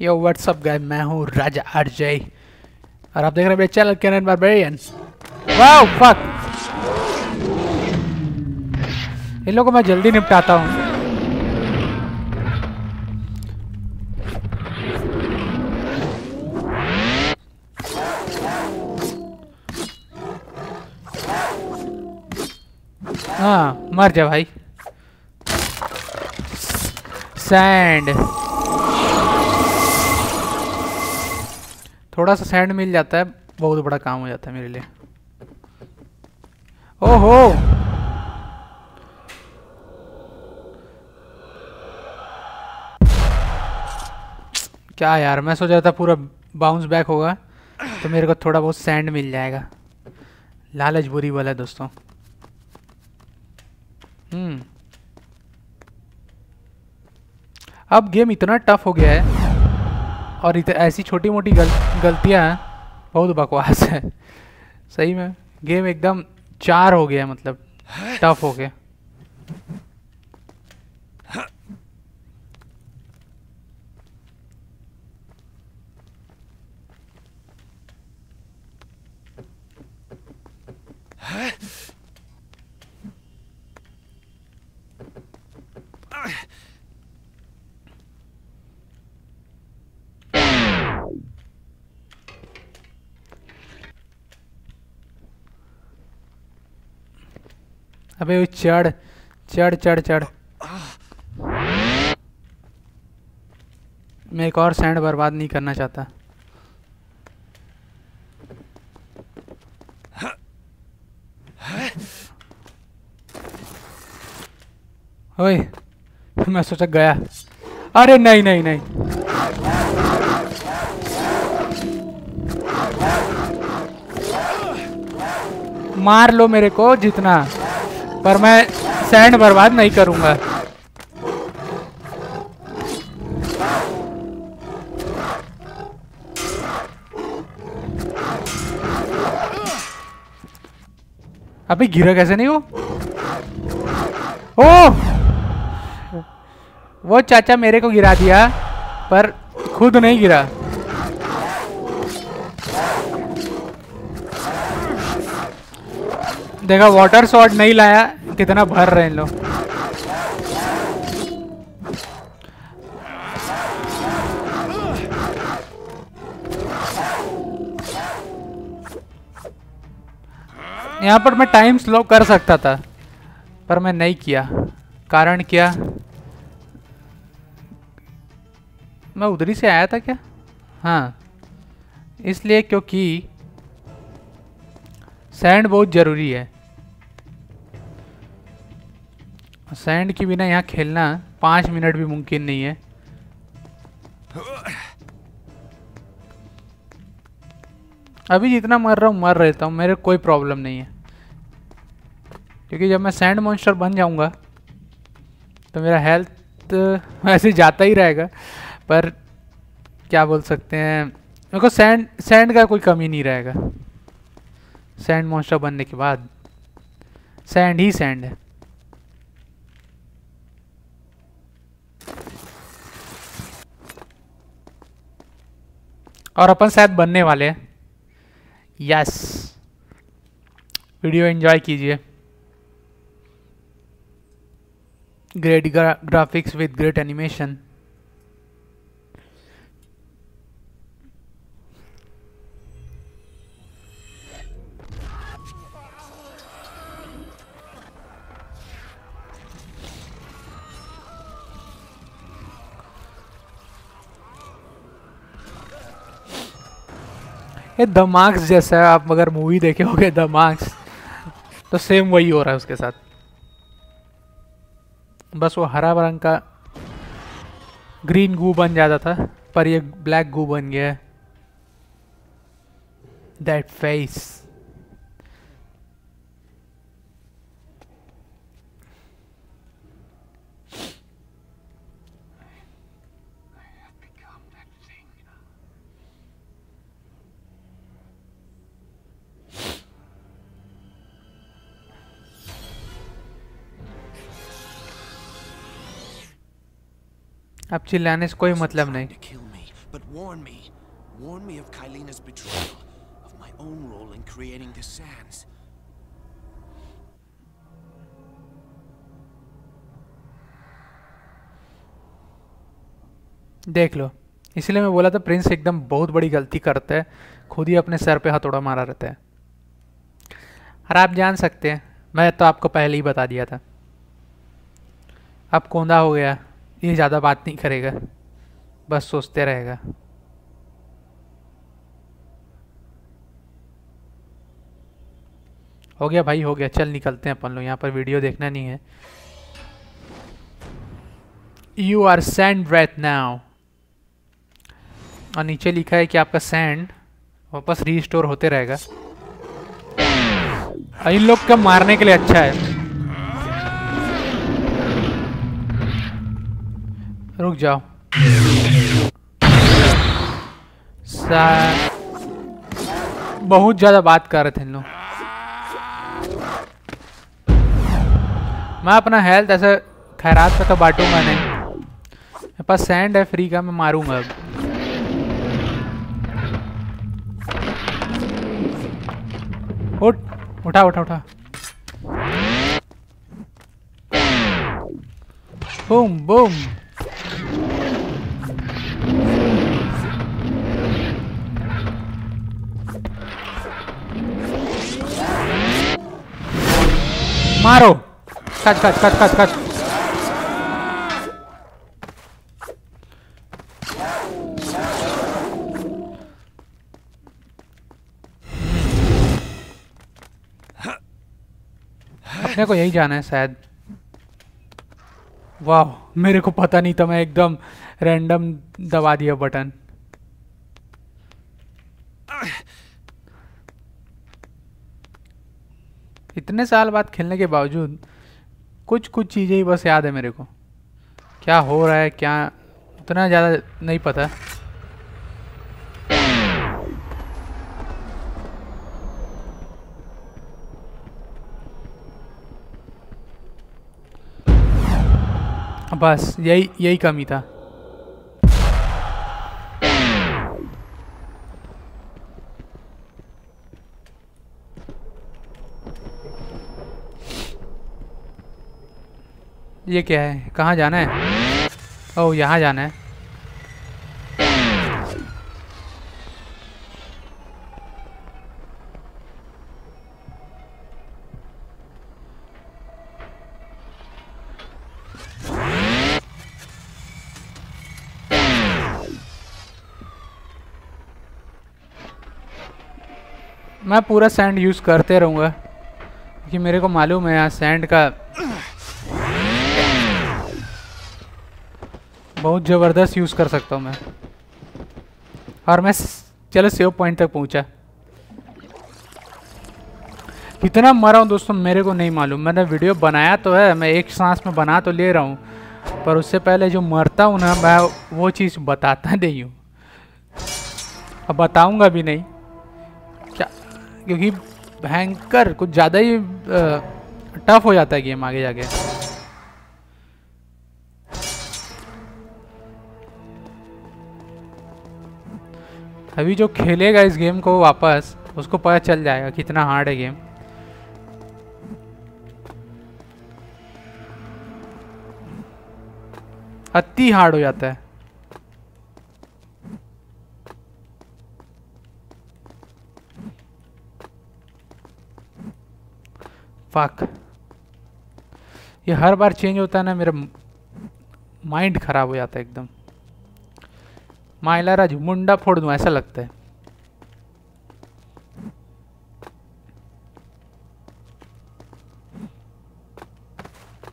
यो WhatsApp गाय मैं हूँ राजा RJ और आप देख रहे हैं मेरे channel Canon Barbarian wow fuck इन लोगों को मैं जल्दी निपटाता हूँ। हाँ मर जा भाई। सैंड थोड़ा सा सैंड मिल जाता है, बहुत बड़ा काम हो जाता है मेरे लिए। ओहो! क्या यार, मैं सोच रहा था पूरा बाउंस बैक होगा तो मेरे को थोड़ा बहुत सैंड मिल जाएगा। लालच बुरी वाला है दोस्तों। हम्म। अब गेम इतना टफ हो गया है। और ऐसी छोटी मोटी गल, गलतियाँ हैं बहुत बकवास है। सही में गेम एकदम चार हो गया मतलब टफ हो गया। अबे चढ़ चढ़ चढ़ चढ़। मैं एक और सैंड बर्बाद नहीं करना चाहता। ओए, मैं सोचा गया। अरे नहीं नहीं नहीं। मार लो मेरे को जितना। पर मैं सैंड बर्बाद नहीं करूँगा। अभी गिरा कैसे नहीं वो? ओ वो चाचा मेरे को गिरा दिया, पर खुद नहीं गिरा। देखा वाटर शॉट नहीं लाया, कितना भर रहे हैं लोग। यहाँ पर मैं टाइम स्लो कर सकता था, पर मैं नहीं किया। कारण क्या? मैं उधरी से आया था क्या? हाँ। इसलिए क्योंकि सैंड बहुत ज़रूरी है। सैंड के बिना यहाँ खेलना पाँच मिनट भी मुमकिन नहीं है। अभी जितना मर रहा हूँ, मर रहता हूँ, मेरे कोई प्रॉब्लम नहीं है। क्योंकि जब मैं सैंड मॉन्स्टर बन जाऊँगा तो मेरा हेल्थ वैसे जाता ही रहेगा, पर क्या बोल सकते हैं, मेरे को सैंड सैंड का कोई कमी नहीं रहेगा। सैंड मॉन्स्टर बनने के बाद, सैंड ही सैंड है। और अपन शायद बनने वाले हैं। यस वीडियो एंजॉय कीजिए। Great graphics with great animation ये द मार्क्स जैसा है, आप अगर मूवी देखे होगे द मार्क्स तो सेम वही हो रहा है उसके साथ। बस वो हरा रंग का ग्रीन गू बन जाता था, पर ये ब्लैक गू बन गया। है दैट फेस अब चिल्लाने से कोई मतलब नहीं but warn me. Warn me of Kylina's betrayal, of my own role in creating the sands. देख लो इसलिए मैं बोला था प्रिंस एकदम बहुत बड़ी गलती करता है खुद ही अपने सर पे हथौड़ा मारा रहता है और आप जान सकते हैं मैं तो आपको पहले ही बता दिया था अब कोंदा हो गया ये ज़्यादा बात नहीं करेगा। बस सोचते रहेगा। हो गया भाई, हो गया। चल निकलते हैं अपन लोग। यहाँ पर वीडियो देखना नहीं है। You are sand wraith now और नीचे लिखा है कि आपका सैंड वापस रीस्टोर होते रहेगा। इन लोग का मारने के लिए अच्छा है। रुक जाओ। बहुत ज़्यादा बात कर रहे थे इन लोग। मैं अपना हेल्थ ऐसे खैरात पे तो बांटूँगा नहीं। मेरे पास सैंड है फ्री का, मैं मारूँगा अब। उठ, उठा उठा उठा। बूम बूम मारो। कच कच कच कच कच अपने को यही जाना है शायद। वाह, मेरे को पता नहीं था मैं एकदम रैंडम दबा दिया बटन इतने साल बाद खेलने के बावजूद कुछ कुछ चीज़ें ही बस याद है मेरे को। क्या हो रहा है, क्या उतना ज़्यादा नहीं पता। बस यही यही कमी था। ये क्या है? कहाँ जाना है? ओह, यहाँ जाना है। मैं पूरा सैंड यूज़ करते रहूँगा, क्योंकि मेरे को मालूम है यहाँ सैंड का बहुत ज़बरदस्त यूज़ कर सकता हूँ मैं। और मैं चलो सेव पॉइंट तक पहुँचा। कितना मरा हूँ दोस्तों, मेरे को नहीं मालूम। मैंने वीडियो बनाया तो है, मैं एक सांस में बना तो ले रहा हूँ। पर उससे पहले जो मरता हूँ ना, मैं वो चीज़ बताता नहीं हूँ। अब बताऊँगा भी नहीं। क्या क्योंकि भयंकर कुछ ज़्यादा ही टफ हो जाता है गेम आगे जाके। अभी जो खेलेगा इस गेम को वापस, उसको पता चल जाएगा कितना हार्ड है गेम अति हार्ड हो जाता है। फक ये हर बार चेंज होता है ना, मेरा माइंड खराब हो जाता है एकदम। माइला राजू, मुंडा फोड़ दूँ ऐसा लगता है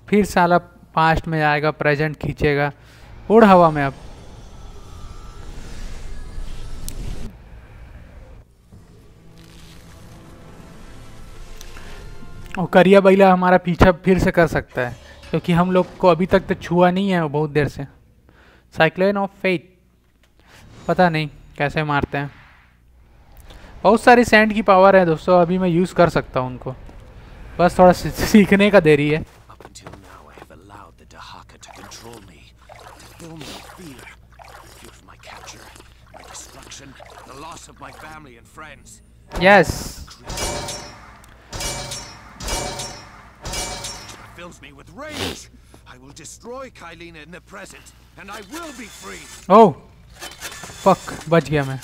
फिर साला पास्ट में जाएगा प्रेजेंट खींचेगा, उड़ हवा में अब. और करिया बैला हमारा पीछा फिर से कर सकता है, क्योंकि हम लोग को अभी तक तो छुआ नहीं है बहुत देर से. साइक्लोन ऑफ़ फेट पता नहीं कैसे मारते हैं बहुत सारी सैंड की पावर है दोस्तों अभी मैं यूज़ कर सकता हूँ उनको बस थोड़ा सीखने का देरी है. Yes It fills me with rage. I will destroy Kylina in the present, and I will be free. Oh fuck बच गया मैं।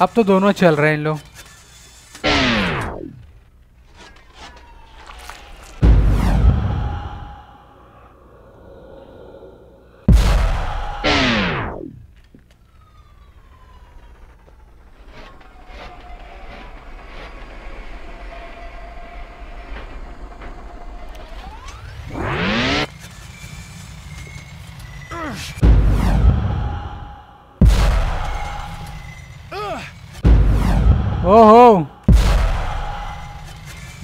अब तो दोनों चल रहे हैं इन लोग।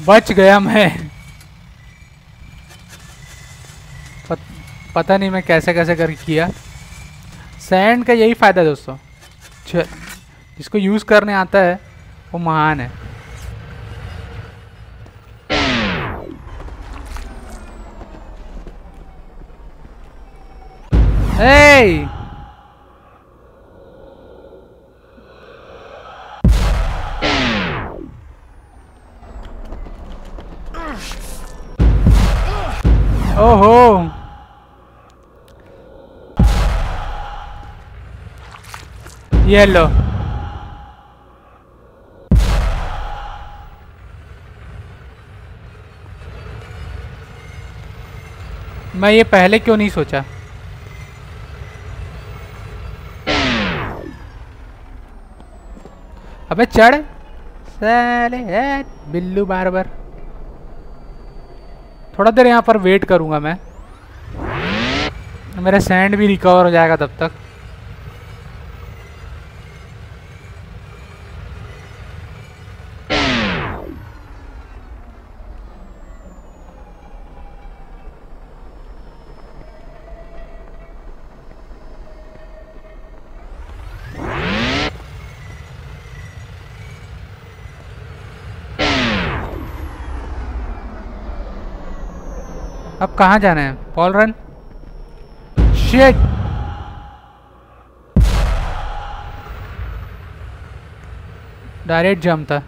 बच गया मैं। पत, पता नहीं मैं कैसे कैसे कर किया। सैंड का यही फ़ायदा है दोस्तों। जिसको यूज़ करने आता है वो महान है। Hey! ये लो मैं ये पहले क्यों नहीं सोचा? अबे चढ़। साले बिल्लू बार बार थोड़ा देर यहाँ पर वेट करूँगा मैं। मेरा सैंड भी रिकवर हो जाएगा तब तक। कहाँ जाना है? पॉल रन शिट डायरेक्ट जम था।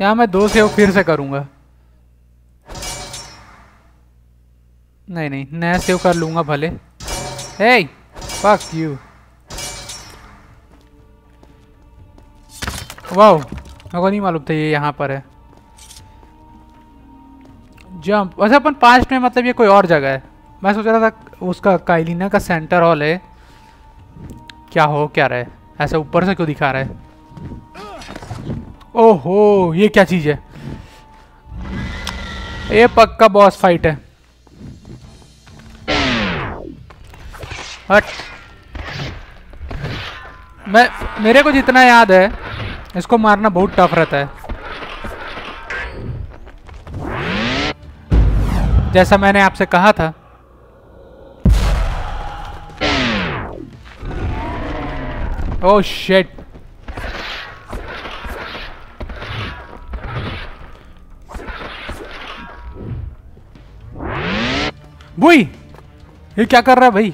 यहाँ मैं दो सेव फिर से करूँगा। नहीं नहीं, नया सेव कर लूँगा भले। हे फक यू वाह मेरे को नहीं मालूम था ये यहाँ पर है। जंप, वैसे अपन पास्ट में मतलब ये कोई और जगह है। मैं सोच रहा था उसका काइलिना का सेंटर हॉल है। क्या हो, क्या रहा ऐसे ऊपर से क्यों दिखा रहा है? ओहो, ये क्या चीज़ है? ये पक्का बॉस फाइट है। हट मैं, मेरे को जितना याद है इसको मारना बहुत टफ रहता है। जैसा मैंने आपसे कहा था। ओह शिट बुई, ये क्या कर रहा है भाई?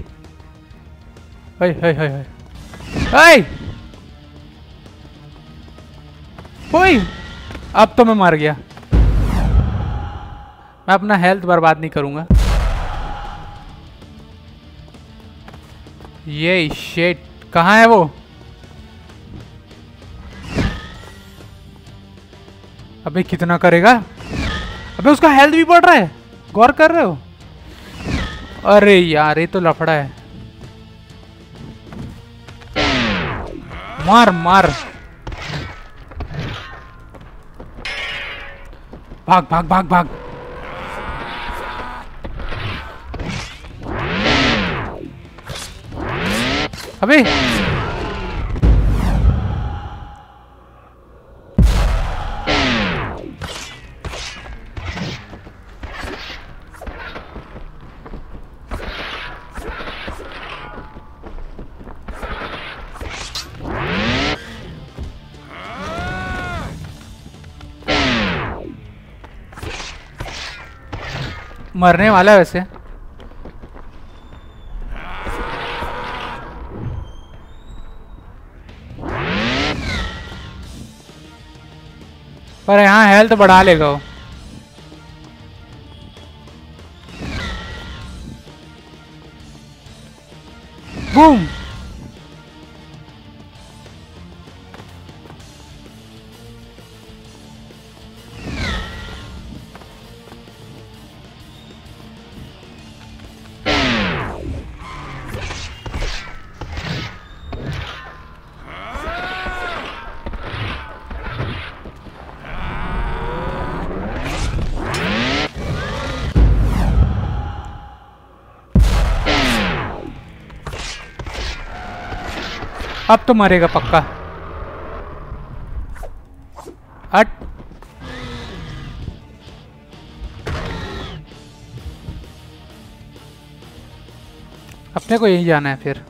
हाय हाय हाय हाय ओए, अब तो मैं मर गया। मैं अपना हेल्थ बर्बाद नहीं करूँगा। ये शेट कहाँ है वो? अबे, कितना करेगा? अबे, उसका हेल्थ भी बढ़ रहा है। गौर कर रहे हो? अरे यार, ये तो लफड़ा है। मार मार। भाग भाग भाग भाग अबे मरने वाला है वैसे। पर यहाँ हेल्थ बढ़ा लेगा वो। अब तो मरेगा पक्का। अट। अपने को यही जाना है फिर।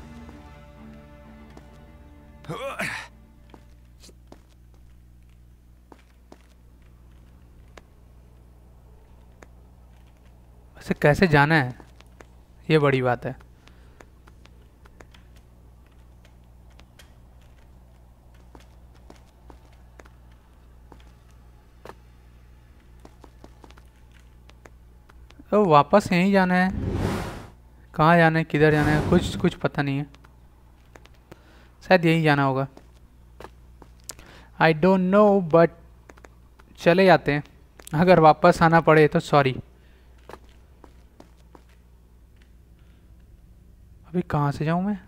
वैसे कैसे जाना है? ये बड़ी बात है। वापस यहीं जाना है? कहाँ जाना है? किधर जाना है? कुछ कुछ पता नहीं है। शायद यहीं जाना होगा। आई डोंट नो बट चले जाते हैं। अगर वापस आना पड़े तो सॉरी अभी कहाँ से जाऊँ मैं?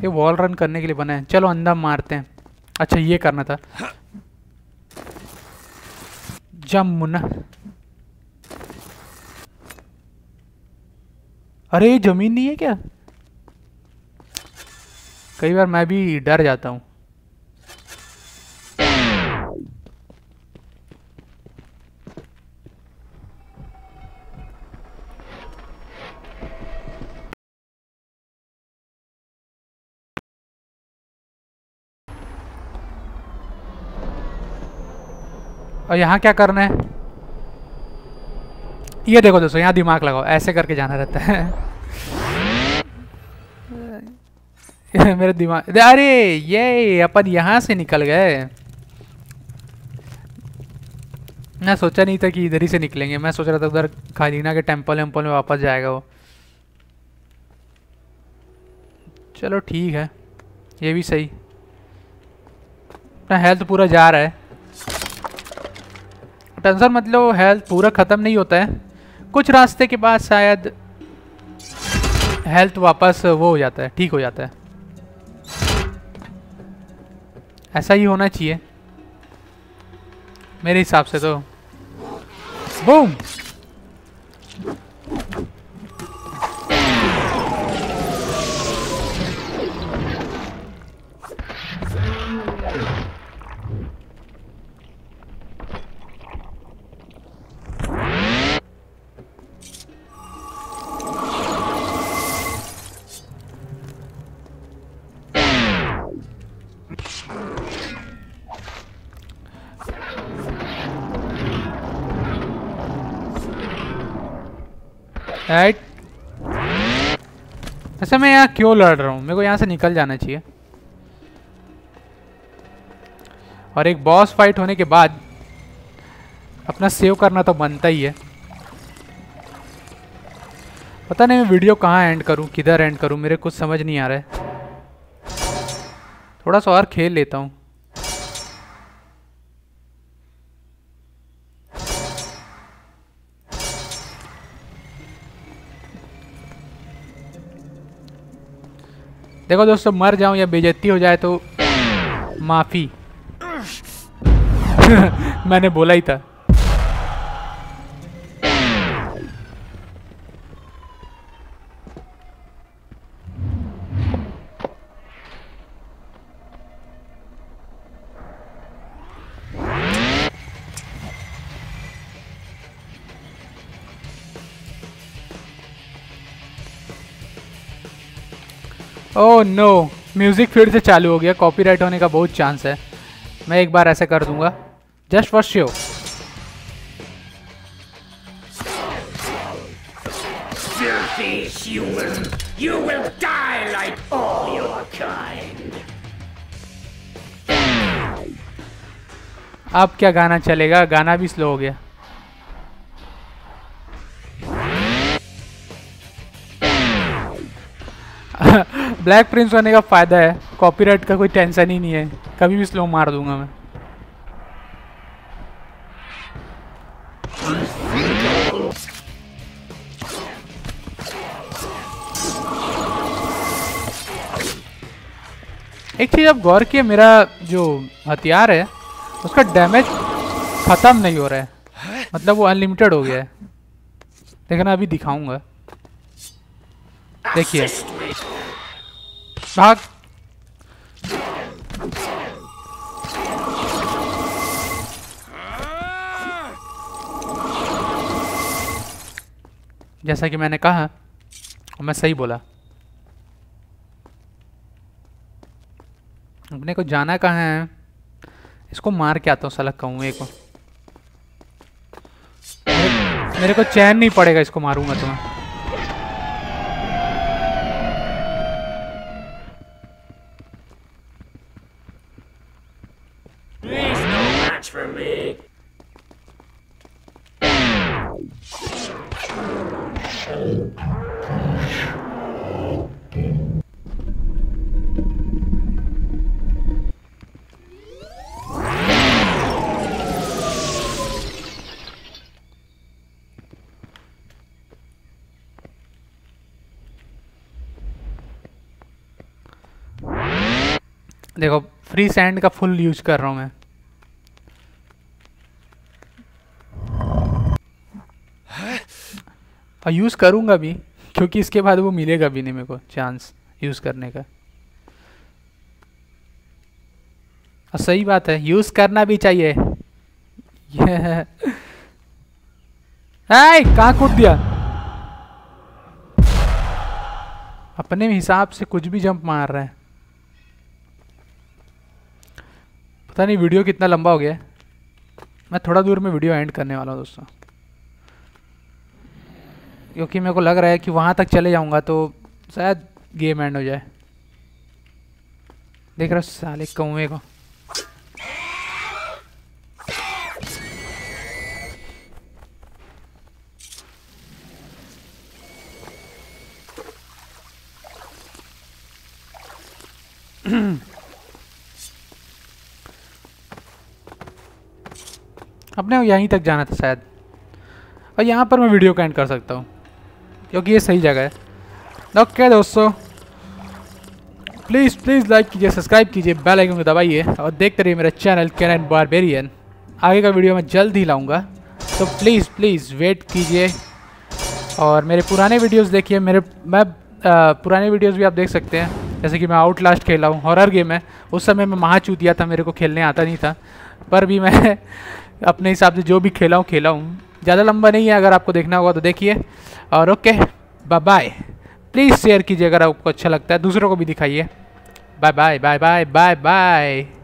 ये वॉल रन करने के लिए बना है। चलो अंदर मारते हैं। अच्छा ये करना था। जम अरे, ये ज़मीन नहीं है क्या? कई बार मैं भी डर जाता हूँ। और यहाँ क्या करना है? ये देखो दोस्तों, यहाँ दिमाग लगाओ, ऐसे करके जाना रहता है। मेरे दिमाग अरे, ये अपन यहाँ से निकल गए। मैं सोचा नहीं था कि इधर ही से निकलेंगे, मैं सोच रहा था उधर खालीना के टेंपल वेम्पल में वापस जाएगा वो। चलो ठीक है, ये भी सही। अपना हेल्थ पूरा जा रहा है। टेंशन मतलब हेल्थ पूरा ख़त्म नहीं होता है। कुछ रास्ते के बाद शायद हेल्थ वापस वो हो जाता है, ठीक हो जाता है। ऐसा ही होना चाहिए। मेरे हिसाब से तो। बूम राइट ऐसा मैं यहाँ क्यों लड़ रहा हूँ? मेरे को यहाँ से निकल जाना चाहिए। और एक बॉस फाइट होने के बाद, अपना सेव करना तो बनता ही है। पता नहीं मैं वीडियो कहाँ एंड करूँ, किधर एंड करूँ, मेरे कुछ समझ नहीं आ रहा है। थोड़ा सा और खेल लेता हूँ। देखो दोस्तों मर जाऊँ या बेजती हो जाए तो माफ़ी। मैंने बोला ही था। ओह नो म्यूज़िक फिर से चालू हो गया. कॉपीराइट होने का बहुत चांस है. मैं एक बार ऐसे कर दूँगा. जस्ट फॉर श्योर अब क्या गाना चलेगा? गाना भी स्लो हो गया. ब्लैक प्रिंस होने का फ़ायदा है। कॉपीराइट का कोई टेंशन ही नहीं है। कभी भी स्लो मार दूँगा मैं। एक चीज़ अब गौर किए मेरा जो हथियार है, उसका डैमेज ख़त्म नहीं हो रहा है। मतलब वो अनलिमिटेड हो गया है। लेकिन अभी दिखाऊँगा। देखिए. भाग जैसा कि मैंने कहा और मैं सही बोला। अपने को जाना कहाँ है? इसको मार के आता हूँ सलग कहूँ को मेरे, को चैन नहीं पड़ेगा इसको मारूँगा तो match for me. देखो फ्री सैंड का फुल यूज़ कर रहा हूँ मैं और यूज़ करूँगा भी, क्योंकि इसके बाद वो मिलेगा भी नहीं मेरे को चांस यूज़ करने का। और सही बात है यूज़ करना भी चाहिए। ये कहाँ कूद दिया? अपने हिसाब से कुछ भी जंप मार रहा है। पता नहीं वीडियो कितना लंबा हो गया मैं थोड़ा दूर में वीडियो एंड करने वाला हूँ दोस्तों। क्योंकि मेरे को लग रहा है कि वहाँ तक चले जाऊँगा तो शायद गेम एंड हो जाए। देख रहा साले कौए को। अपने यहीं तक जाना था शायद। और यहाँ पर मैं वीडियो का एंड कर सकता हूँ। क्योंकि ये सही जगह है। ओके दोस्तों प्लीज़ प्लीज़ लाइक कीजिए सब्सक्राइब कीजिए बेल आइकन को दबाइए और देखते रहिए मेरा चैनल कैन बारबेरियन आगे का वीडियो मैं जल्द ही लाऊँगा। तो प्लीज़ प्लीज़ वेट कीजिए और मेरे पुराने वीडियोस देखिए। मेरे मैं आ, पुराने वीडियोस भी आप देख सकते हैं। जैसे कि मैं आउट लास्ट खेला हूँ हॉरर गेम है। उस समय मैं महा चूतिया था मेरे को खेलने आता नहीं था। पर भी मैं अपने हिसाब से जो भी खेला हूँ खेला हूँ। ज़्यादा लंबा नहीं है, अगर आपको देखना होगा तो देखिए। और okay bye bye please share कीजिए अगर आपको अच्छा लगता है, दूसरों को भी दिखाइए। Bye bye bye bye bye bye